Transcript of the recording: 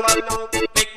love, big